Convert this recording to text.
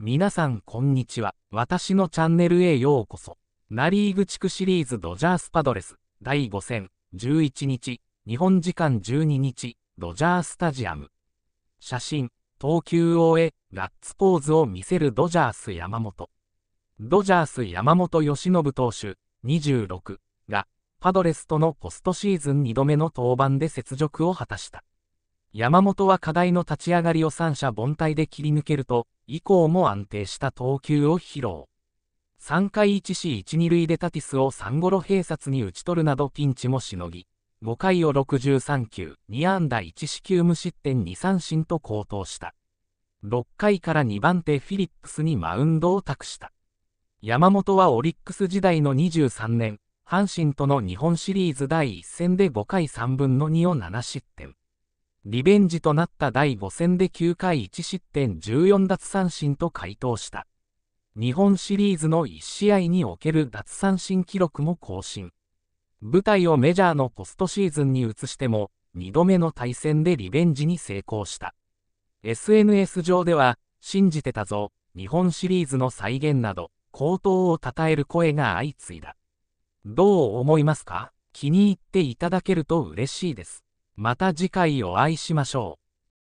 皆さんこんにちは。私のチャンネルへようこそ。ナリーグ地区シリーズドジャースパドレス第5戦11日、日本時間12日、ドジャースタジアム。写真、投球を終え、ガッツポーズを見せるドジャース山本。ドジャース山本由伸投手、26が、パドレスとのポストシーズン2度目の登板で雪辱を果たした。山本は課題の立ち上がりを三者凡退で切り抜けると、以降も安定した投球を披露。3回1死1、2塁でタティスを3ゴロ併殺に打ち取るなどピンチもしのぎ、5回を63球、2安打1四球無失点2三振と高騰した。6回から2番手フィリップスにマウンドを託した。山本はオリックス時代の23年、阪神との日本シリーズ第1戦で5回3分の2を7失点。リベンジとなった第5戦で9回1失点14奪三振と回答した。日本シリーズの1試合における奪三振記録も更新。舞台をメジャーのポストシーズンに移しても、2度目の対戦でリベンジに成功した。SNS 上では、信じてたぞ、日本シリーズの再現など、高騰を称える声が相次いだ。どう思いますか？気に入っていただけると嬉しいです。また次回お会いしましょう。